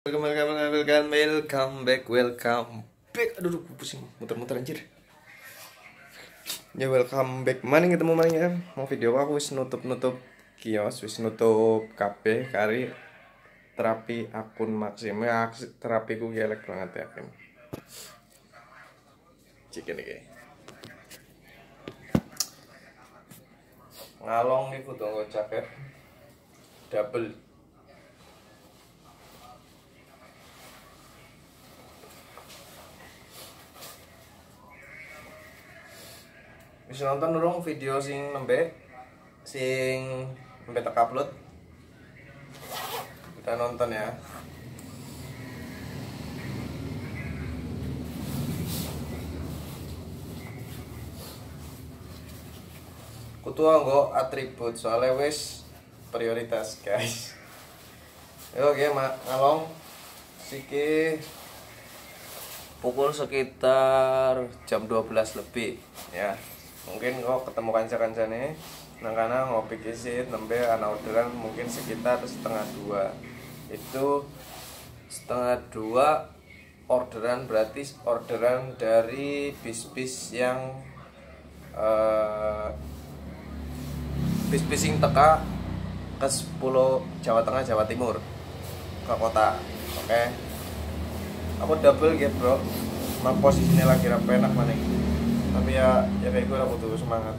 Welcome, welcome, welcome, welcome back, welcome back. Aduh, aduh, pusing, muter-muter anjir. Ya welcome back. Maning ketemu maning ya. Mau video aku wis nutup-nutup kios, wis nutup kafe kari terapi akun maksim ya terapi ku gelek banget ya kan. Cikin iki. Ngalong iku tunggu jaket double bisa nonton dong video sing nembe sing nembe tak upload. Kita nonton ya. Kutu anggo atribut soalnya wis prioritas guys. Yo oke mak ngalong. Siki pukul sekitar jam 12 lebih ya mungkin kok ketemu kanca nih nang kana ngopi kisit nembe ana orderan mungkin sekitar setengah dua. Itu setengah dua orderan berarti orderan dari bis-bis yang uh, bis-bis yang teka ke 10 Jawa Tengah Jawa Timur ke kota. Oke? Okay? aku double gitu bro. Mak posisinya lagi rapi enak mana tapi ya ya kayak gue aku butuh semangat.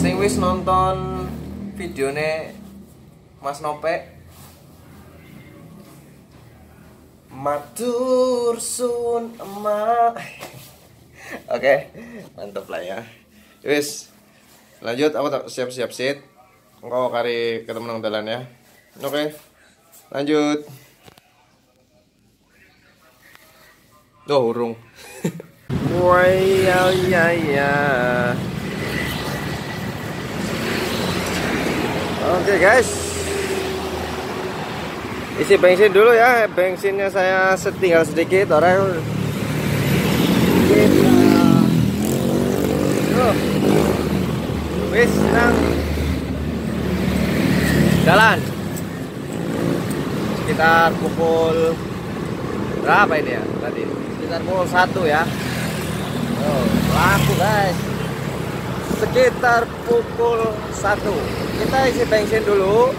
Sing wis nonton videonya Mas Nope. Matur sun emak. Oke, mantep lah ya. Wis, lanjut aku tak siap-siap sit Engkau kari ketemu nang dalan ya. Oke, lanjut Oh, urung. Wah, ya ya ya. Oke, guys. Isi bensin dulu ya. Bensinnya saya setinggal sedikit orang. Tuh. Wis nang jalan sekitar pukul berapa ini ya tadi sekitar pukul satu ya. Oh, laku guys. Sekitar pukul satu. Kita isi bensin dulu.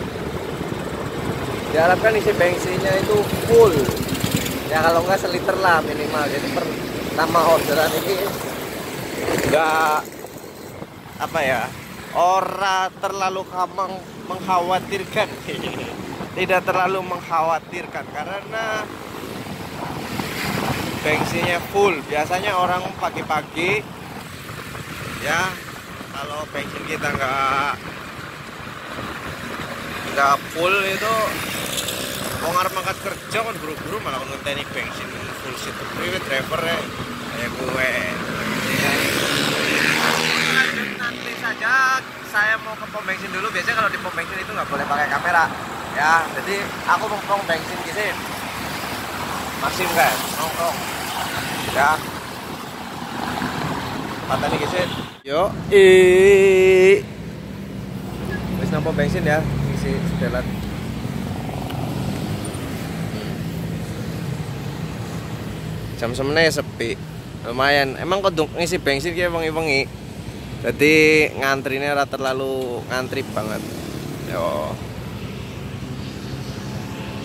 Diharapkan isi bensinnya itu full. Ya kalau enggak seliter lah minimal. Jadi pertama orderan ini enggak apa ya ora terlalu kamang mengkhawatirkan. Tidak terlalu mengkhawatirkan. Karena bensinnya full. Biasanya orang pagi-pagi ya kalau bensin kita nggak nggak full itu mau ngarep mangkat kerja kan buru-buru malah ngenteni bensin full sit ini driver ya kayak gue. Ya. nanti saja saya mau ke pom bensin dulu. Biasanya kalau di pom bensin itu nggak boleh pakai kamera ya. Jadi aku mau bensin gitu Maksim kan nongkrong ya. Mata nih guys yo i. Wis nampak bensin ya isi setelan jam semennya sepi. Lumayan. Emang kok ngisi bensin kayak wengi-wengi. Jadi ngantrinya rata terlalu ngantri banget. Yo.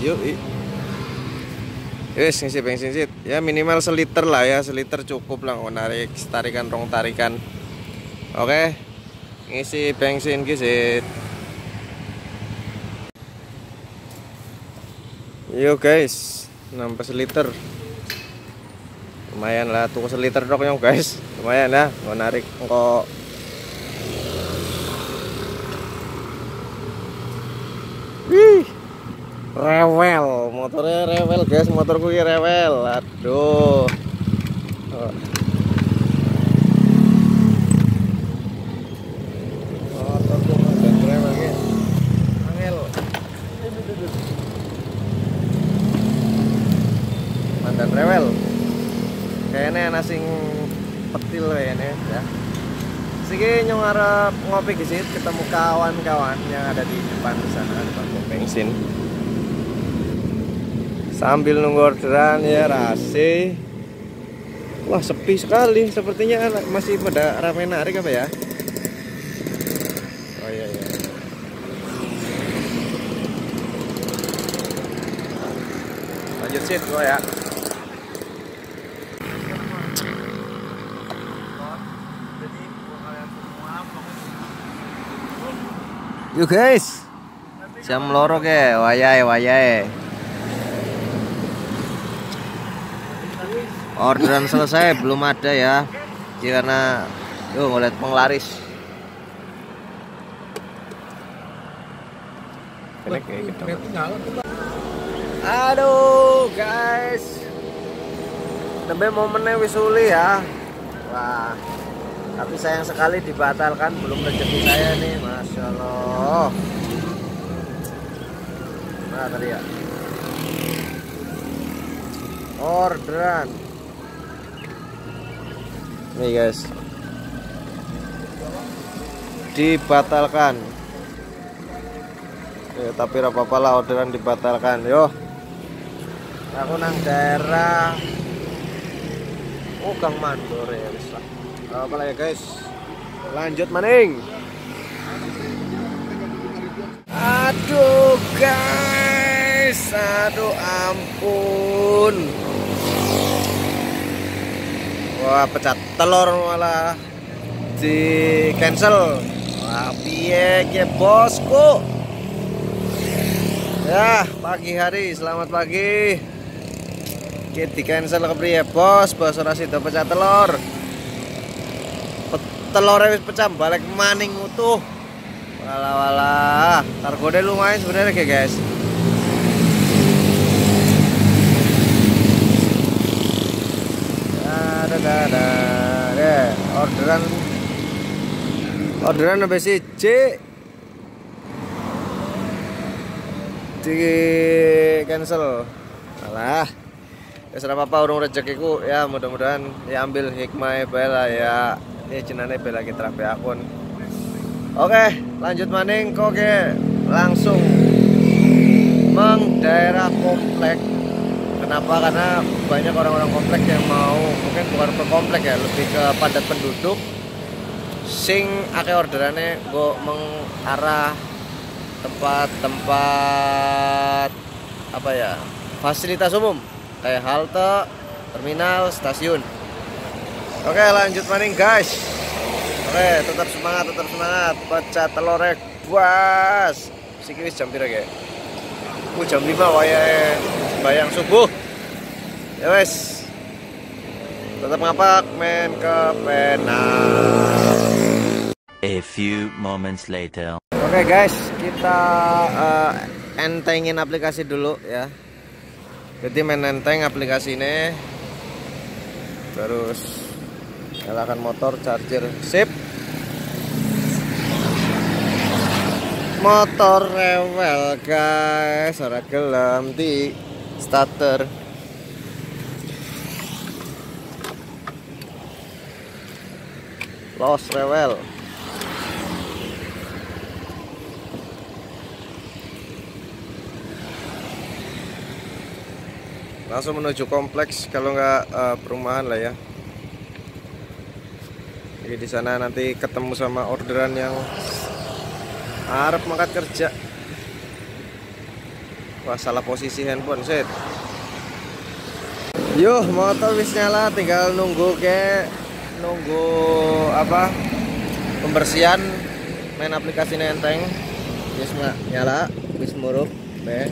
Yuk Yes, ngisi bensin sih. Ya minimal seliter lah ya, seliter cukup lah narik tarikan rong tarikan. Oke. Ngisi bensin kisit. Yo guys, nambah seliter. Lumayan lah, tuh seliter dok yang guys. Lumayan lah, mau narik kok Wih rewel motornya rewel guys. Motorku ini rewel. Aduh. Motorku mantan rewel guys angel. Mantan kayaknya nasi petil kayaknya ya. Siki nyong ngopi di ketemu kawan-kawan yang ada di depan sana depan bensin sambil nunggu orderan ya rase. Wah sepi sekali. Sepertinya masih pada ramai narik apa ya? Oh iya iya. Lanjut sih gua ya. Yuk guys. Jam loro ke, wayahe wayahe. Orderan selesai, belum ada ya. Karena yuk ngeliat penglaris. Aduh, guys. Nembe momennya wis ya. Wah, tapi sayang sekali dibatalkan belum rezeki saya nih masya Allah nah tadi ya orderan nih guys. Dibatalkan. Ya, tapi apa-apa lah orderan dibatalkan yo. Aku nang daerah oh Kang Mandor ya apa ya guys. Lanjut maning. Aduh guys. Aduh ampun wah pecat telur malah di cancel. Wah piye ya bosku? Ya pagi hari selamat pagi. Kita cancel ke pria bos? Bos ora sida pecah telur. Telurnya wis pecah balik maning utuh. Walah walah. Targode lumayan sebenarnya guys ada ada deh orderan. Orderan si C di cancel. Alah. Ya apa apa urung rezekiku. Ya mudah-mudahan ya ambil hikmah bela ya. Ini jenane bela kita rapi akun. Oke lanjut maning oke langsung. Meng daerah komplek kenapa? Karena banyak orang-orang komplek yang mau mungkin bukan per komplek ya lebih ke padat penduduk. Sing akeh orderannya go mengarah tempat-tempat apa ya fasilitas umum. Kayak halte terminal stasiun. Oke lanjut maning guys. Oke tetap semangat tetap semangat. Baca telurek buas Siki wis jam pira ge Ku jam 5 wayahe. Bayang subuh Ya wes. Tetap ngapak main ke pena. A few moments later. Oke guys kita uh, entengin aplikasi dulu ya. Jadi main enteng aplikasi ini terus nyalakan motor charger sip. Motor rewel guys. Ora gelem di starter los rewel. Langsung menuju kompleks kalau nggak uh, perumahan lah ya. Jadi di sana nanti ketemu sama orderan yang harap mangkat kerja. Wah salah posisi handphone set Yuh motor wis nyala tinggal nunggu ke nunggu apa pembersihan main aplikasi nenteng. Wis nyala wis murup be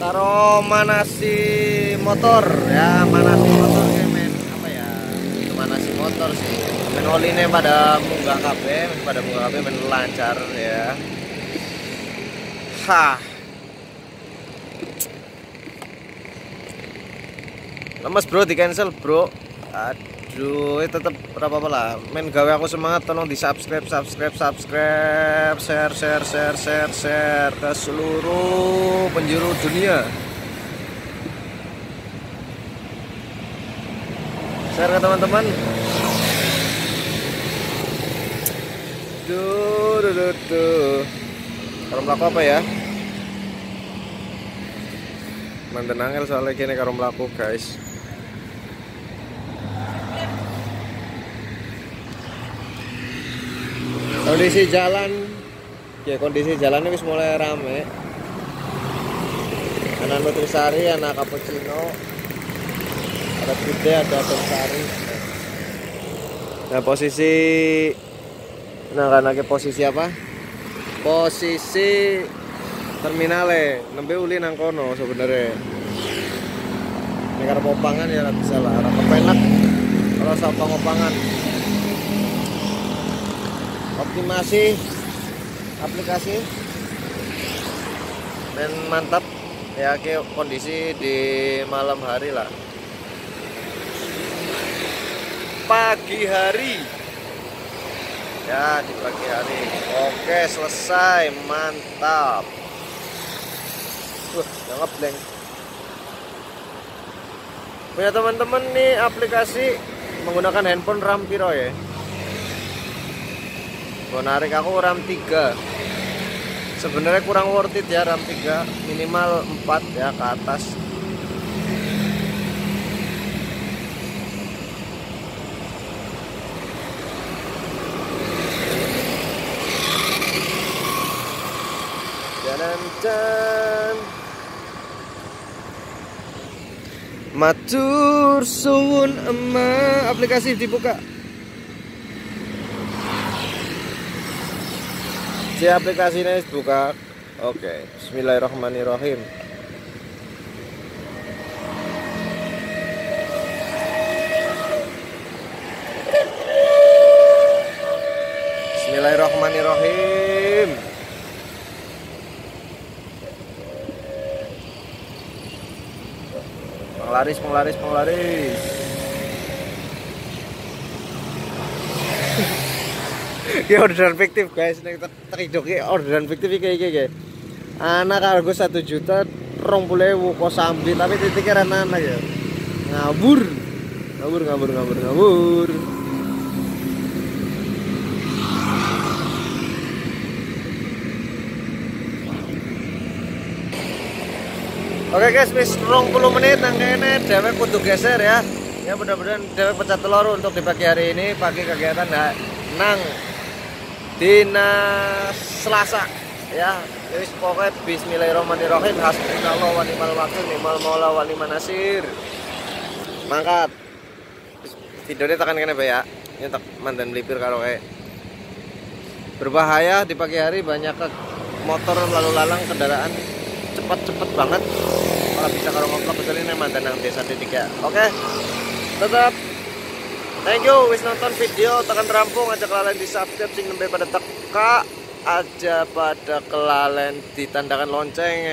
taruh manasi motor. Ya manasi motor kayak main apa ya itu manasi motor sih. Main oline pada munggah kabeh pada munggah kabeh main lancar ya. Ha. Lemes bro di cancel bro. Aduh Duh, eh, tetep berapa apa lah. Men gawe aku semangat tolong di-subscribe, subscribe, subscribe, share, share, share, share, share ke seluruh penjuru dunia. Share ke teman-teman. Duh, duh, duh, duh. Kalau melaku apa ya? Mantenangel soalnya kini kalau melaku guys. Kondisi jalan. Ya kondisi jalan ini mulai rame. Anak nutrisari anak cappuccino. Ada gede ada nutrisari nah posisi nah kan lagi posisi apa? Posisi terminale. Nembe uli nang kono sebenarnya. Ini karena popangan ya bisa lah. Arah kepenak. Kalau sama ngopangan optimasi aplikasi. Dan mantap. Ya ke kondisi di malam hari lah. Pagi hari. Ya di pagi hari. Oke selesai. Mantap. Wah, yang ngeblank punya teman-teman nih aplikasi menggunakan handphone RAM piro ya Gue narik aku RAM 3 sebenarnya kurang worth it ya RAM 3 minimal 4 ya ke atas. Jalan-jalan Matur suwun ema aplikasi dibuka. Si aplikasinya dibuka. Oke, Bismillahirrahmanirrahim. Bismillahirrahmanirrahim. Penglaris, penglaris, penglaris. ya orderan fiktif guys, nek tak idoke orderan fiktif iki iki iki. Anak kargo 1 juta rong puluh kok sambi tapi titiknya rana anak ya. Ngabur. Ngabur ngabur ngabur ngabur. Oke guys, wis 20 menit nang kene dewek kudu geser ya. Ya mudah-mudahan dewek pecah telur untuk di pagi hari ini pagi kegiatan nang dina Selasa ya. Wis pokoknya bismillahirrahmanirrahim hasbunallah wa ni'mal wakil ni'mal maula wa ni'man nasir. Mangkat. Videonya tekan kene ya. Ini tak mandan melipir karo kayak berbahaya di pagi hari banyak ke motor lalu lalang kendaraan cepat-cepat banget kalau bisa kalau betul ini mantan yang desa ya oke tetap thank you wis nonton video tekan rampung aja kelalen di subscribe sing nembe pada teka aja pada kelalen ditandakan lonceng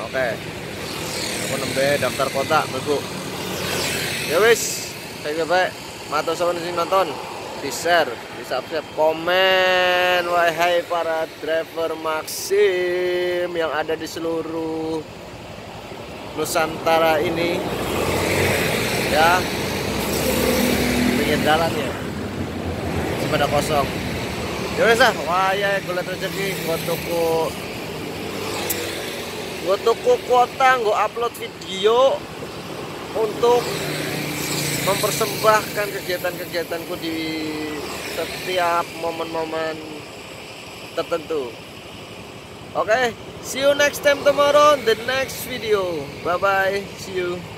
oke. Aku nembe daftar kota beku ya wis thank you baik matur sobat sing nonton. Di share, di subscribe, komen wahai para driver Maxim yang ada di seluruh Nusantara ini ya pinggir jalan ya pada kosong ya wes ah wahai gue rezeki gue tuku gue tuku kuota gue upload video untuk mempersembahkan kegiatan-kegiatanku di setiap momen-momen tertentu. Oke, okay, see you next time tomorrow the next video. Bye bye, see you.